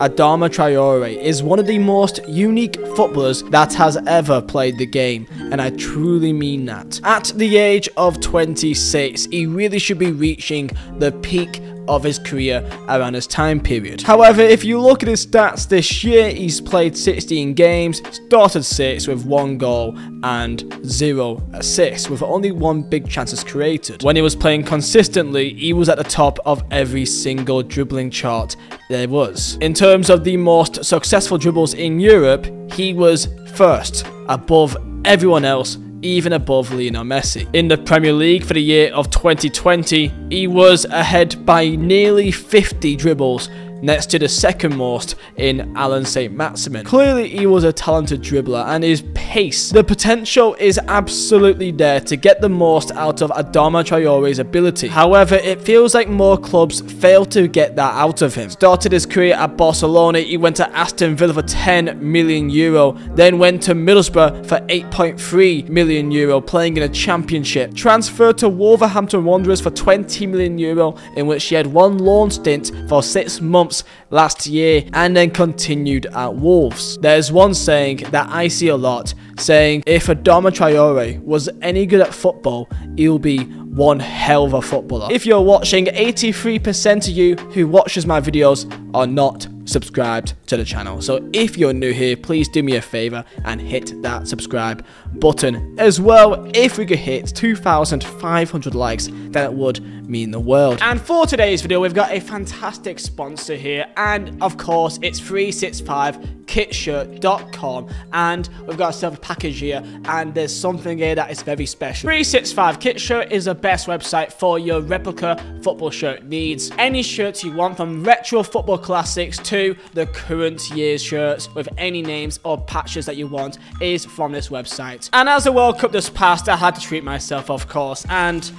Adama Traore is one of the most unique footballers that has ever played the game, and I truly mean that. At the age of 26, he really should be reaching the peak of his career around this time period. However, if you look at his stats this year, he's played 16 games, started 6 with 1 goal and 0 assists, with only one big chances created. When he was playing consistently, he was at the top of every single dribbling chart there was. In terms of the most successful dribbles in Europe, he was first, above everyone else even above Lionel Messi. In the Premier League for the year of 2020, he was ahead by nearly 50 dribbles next to the second most in Allan Saint-Maximin. Clearly, he was a talented dribbler and his pace, the potential is absolutely there to get the most out of Adama Traore's ability. However, it feels like more clubs fail to get that out of him. Started his career at Barcelona, he went to Aston Villa for 10 million euro, then went to Middlesbrough for 8.3 million euro playing in a championship. Transferred to Wolverhampton Wanderers for 20 million euro in which he had one loan stint for 6 months last year and then continued at Wolves. There's one saying that I see a lot saying if Adama Traore was any good at football, he'll be one hell of a footballer. If you're watching, 83% of you who watches my videos are not subscribed to the channel. So if you're new here, please do me a favor and hit that subscribe button. As well, if we could hit 2,500 likes, then it would mean the world. And for today's video, we've got a fantastic sponsor here. And of course, it's 365kitshirt.com. And we've got ourselves a package here. And there's something here that is very special. 365 Kitshirt is the best website for your replica football shirt needs. Any shirts you want from retro football classics to the current year's shirts with any names or patches that you want is from this website. And as the World Cup just passed, I had to treat myself, of course. And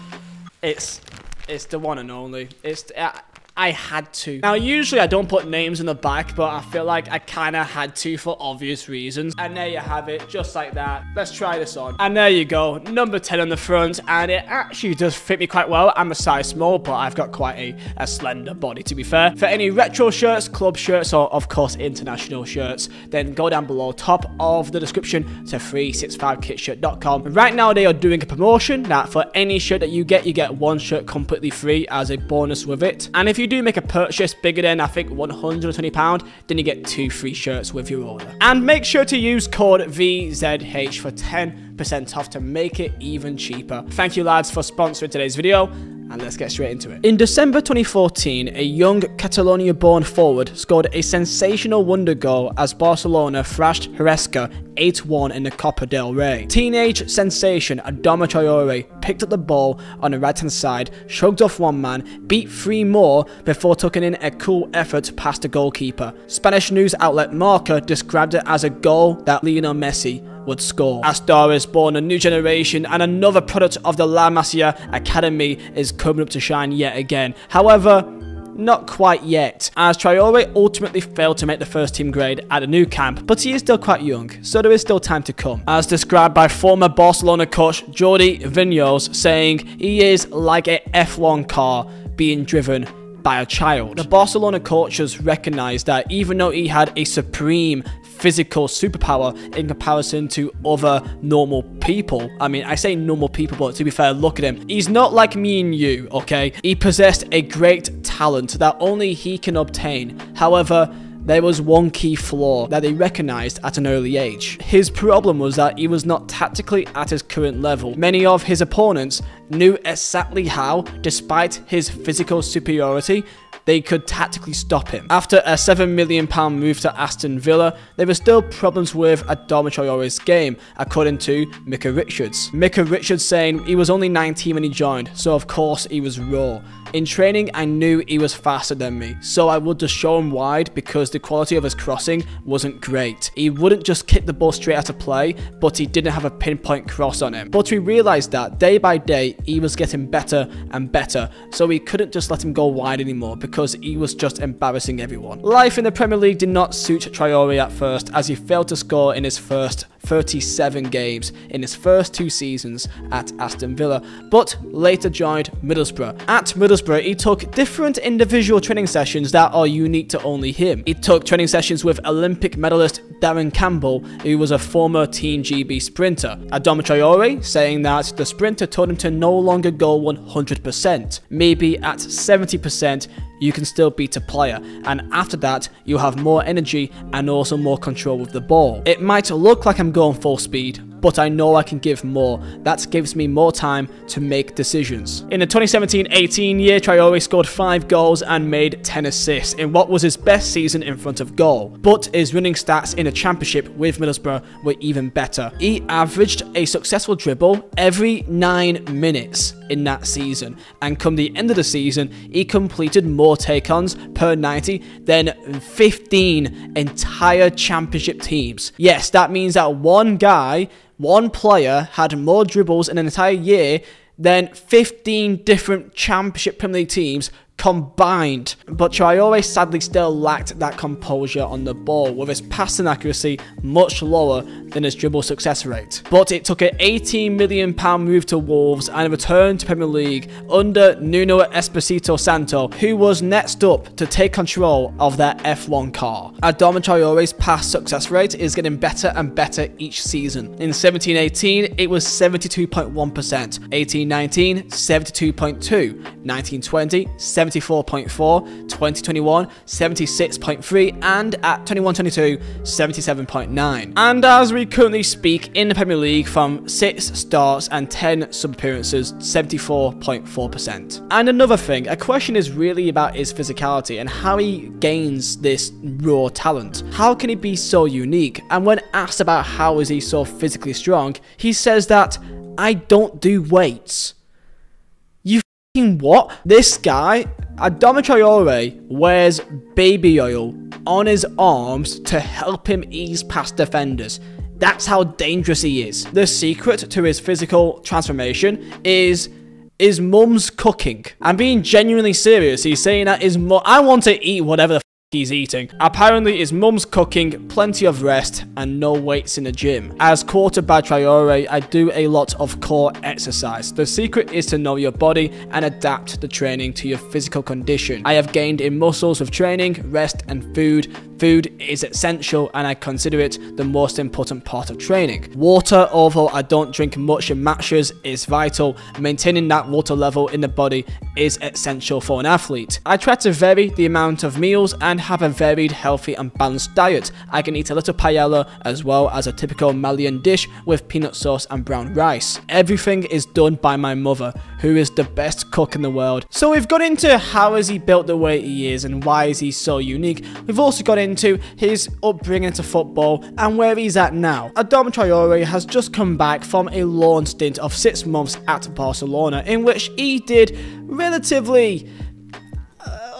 it's it's the one and only. It's uh, I had to. Now, usually I don't put names in the back, but I feel like I kind of had to for obvious reasons. And there you have it, just like that. Let's try this on. And there you go, number 10 on the front, and it actually does fit me quite well. I'm a size small, but I've got quite a, a slender body, to be fair. For any retro shirts, club shirts, or of course international shirts, then go down below, top of the description to 365kitshirt.com. Right now, they are doing a promotion that for any shirt that you get, you get one shirt completely free as a bonus with it. And if you you do make a purchase bigger than, I think, £120, then you get two free shirts with your order. And make sure to use code VZH for 10% off to make it even cheaper. Thank you, lads, for sponsoring today's video and let's get straight into it. In December 2014, a young Catalonia-born forward scored a sensational wonder goal as Barcelona thrashed Huesca 8-1 in the Copa del Rey. Teenage sensation Adama Traore picked up the ball on the right-hand side, shrugged off one man, beat three more before tucking in a cool effort past the goalkeeper. Spanish news outlet Marca described it as a goal that Lionel Messi would score. Astar is born a new generation and another product of the La Masia Academy is coming up to shine yet again. However, not quite yet, as Traore ultimately failed to make the first team grade at the Nou Camp, but he is still quite young, so there is still time to come. As described by former Barcelona coach Jordi Vinyals, saying he is like a F1 car being driven by a child. The Barcelona coaches recognized that even though he had a supreme physical superpower in comparison to other normal people. I mean, I say normal people, but to be fair, look at him. He's not like me and you, okay? He possessed a great talent that only he can obtain. However, there was one key flaw that they recognized at an early age. His problem was that he was not tactically at his current level. Many of his opponents knew exactly how, despite his physical superiority, they could tactically stop him. After a £7 million move to Aston Villa, there were still problems with Adama Traore's game, according to Micah Richards. Micah Richards saying he was only 19 when he joined, so of course he was raw. In training, I knew he was faster than me, so I would just show him wide because the quality of his crossing wasn't great. He wouldn't just kick the ball straight out of play, but he didn't have a pinpoint cross on him. But we realised that day by day, he was getting better and better, so we couldn't just let him go wide anymore because he was just embarrassing everyone. Life in the Premier League did not suit Traore at first as he failed to score in his first 37 games in his first two seasons at Aston Villa, but later joined Middlesbrough. At Middlesbrough, he took different individual training sessions that are unique to only him. He took training sessions with Olympic medalist Darren Campbell, who was a former Team GB sprinter. Adama Traore saying that the sprinter told him to no longer go 100%, maybe at 70% you can still beat a player, and after that, you have more energy and also more control with the ball. It might look like I'm going full speed, but I know I can give more. That gives me more time to make decisions. In the 2017-18 year, Traore scored 5 goals and made 10 assists in what was his best season in front of goal. But his running stats in a championship with Middlesbrough were even better. He averaged a successful dribble every 9 minutes in that season, and come the end of the season, he completed more take-ons per 90 than 15 entire championship teams. Yes, that means that one guy one player had more dribbles in an entire year than 15 different Championship Premier League teams combined. But Traore sadly still lacked that composure on the ball, with his passing accuracy much lower than his dribble success rate. But it took an £18 million move to Wolves and a return to Premier League under Nuno Espirito Santo, who was next up to take control of their F1 car. Adama Traore's pass success rate is getting better and better each season. In 17-18, it was 72.1%, 18-19, 72.2, 19-20, 74.4, 2021 76.3, and at 21-22 77.9. And as we currently speak in the Premier League from 6 starts and 10 sub appearances, 74.4%. And another thing, a question is really about his physicality and how he gains this raw talent. How can he be so unique? And when asked about how is he so physically strong, he says that I don't do weights what? This guy, Adama Traore, wears baby oil on his arms to help him ease past defenders. That's how dangerous he is. The secret to his physical transformation is his mum's cooking. I'm being genuinely serious. He's saying that his mum, I want to eat whatever the he's eating. Apparently his mum's cooking, plenty of rest, and no weights in the gym. As by Traore, I do a lot of core exercise. The secret is to know your body and adapt the training to your physical condition. I have gained in muscles with training, rest, and food, Food is essential and I consider it the most important part of training. Water, although I don't drink much in matches, is vital. Maintaining that water level in the body is essential for an athlete. I try to vary the amount of meals and have a varied, healthy and balanced diet. I can eat a little paella as well as a typical Malian dish with peanut sauce and brown rice. Everything is done by my mother, who is the best cook in the world. So we've got into how has he built the way he is and why is he so unique. We've also got into his upbringing to football and where he's at now. Adama Traore has just come back from a loan stint of six months at Barcelona in which he did relatively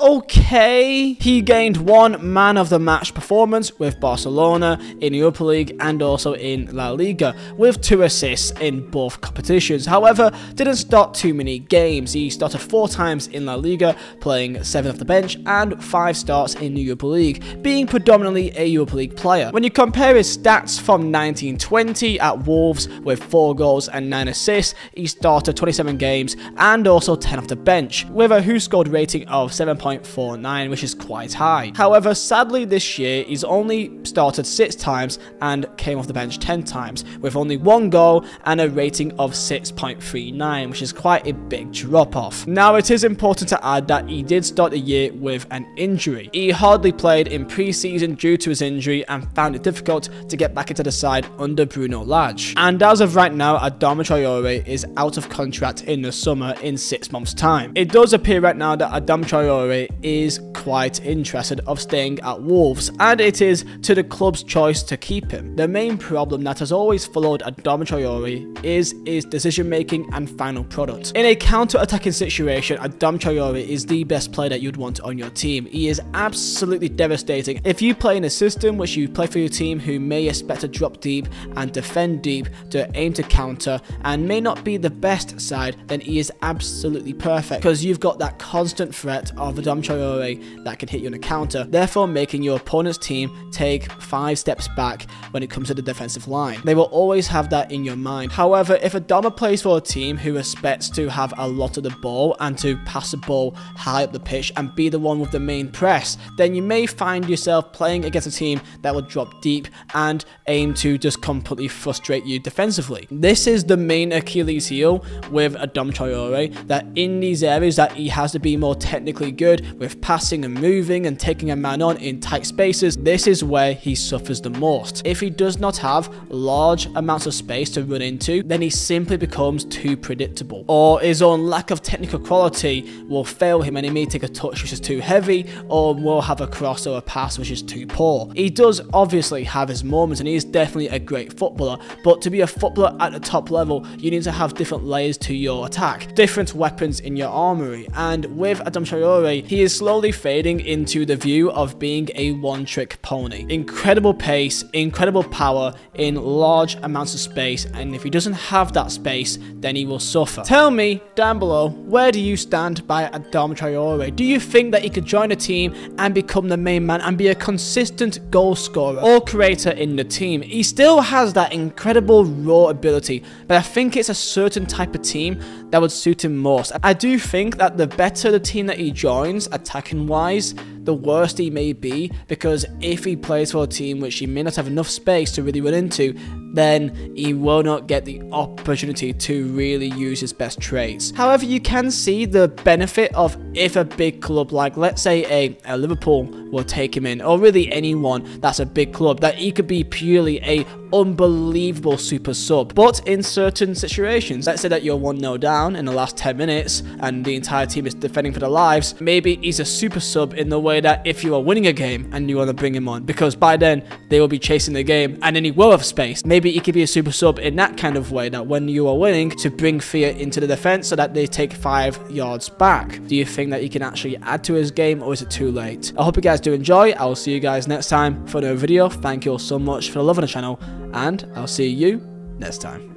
okay. He gained one man of the match performance with Barcelona in Europa League and also in La Liga, with two assists in both competitions. However, didn't start too many games. He started four times in La Liga, playing seven off the bench, and five starts in Europa League, being predominantly a Europa League player. When you compare his stats from 1920 at Wolves with four goals and nine assists, he started 27 games and also 10 off the bench, with a WhoScored rating of 7. 1.49, which is quite high. However, sadly this year, he's only started 6 times and came off the bench 10 times, with only one goal and a rating of 6.39, which is quite a big drop off. Now, it is important to add that he did start the year with an injury. He hardly played in pre-season due to his injury and found it difficult to get back into the side under Bruno Lage. And as of right now, Adama Traore is out of contract in the summer in 6 months time. It does appear right now that Adama Traore is quite interested of staying at Wolves, and it is to the club's choice to keep him. The main problem that has always followed Adama Traore is his decision making and final product. In a counter-attacking situation, Adama Traore is the best player that you'd want on your team. He is absolutely devastating. If you play in a system which you play for your team who may expect to drop deep and defend deep to aim to counter and may not be the best side, then he is absolutely perfect because you've got that constant threat of Adama Traore that can hit you on a counter, therefore making your opponent's team take 5 steps back when it comes to the defensive line. They will always have that in your mind. However, if a Adama plays for a team who expects to have a lot of the ball and to pass the ball high up the pitch and be the one with the main press, then you may find yourself playing against a team that will drop deep and aim to just completely frustrate you defensively. This is the main Achilles heel with Adama Traore, that in these areas that he has to be more technically good with passing and moving and taking a man on in tight spaces, this is where he suffers the most. If he does not have large amounts of space to run into, then he simply becomes too predictable. Or his own lack of technical quality will fail him and he may take a touch which is too heavy or will have a cross or a pass which is too poor. He does obviously have his moments and he is definitely a great footballer, but to be a footballer at the top level, you need to have different layers to your attack, different weapons in your armory, and with Adama Traore, he is slowly fading into the view of being a one-trick pony. Incredible pace, incredible power in large amounts of space, and if he doesn't have that space, then he will suffer. Tell me down below, where do you stand by Adama Traore? Do you think that he could join a team and become the main man and be a consistent goal scorer or creator in the team? He still has that incredible raw ability, but I think it's a certain type of team that would suit him most. I do think that the better the team that he joins, attacking wise, the worst he may be because if he plays for a team which he may not have enough space to really run into, then he will not get the opportunity to really use his best traits. However, you can see the benefit of if a big club like let's say a, a Liverpool will take him in or really anyone that's a big club that he could be purely a unbelievable super sub. But in certain situations, let's say that you're 1-0 down in the last 10 minutes and the entire team is defending for their lives, maybe he's a super sub in the way that if you are winning a game and you want to bring him on, because by then they will be chasing the game and then he will have space. Maybe he could be a super sub in that kind of way that when you are winning to bring fear into the defense so that they take five yards back. Do you think that he can actually add to his game or is it too late? I hope you guys do enjoy. I will see you guys next time for another video. Thank you all so much for the love loving the channel and I'll see you next time.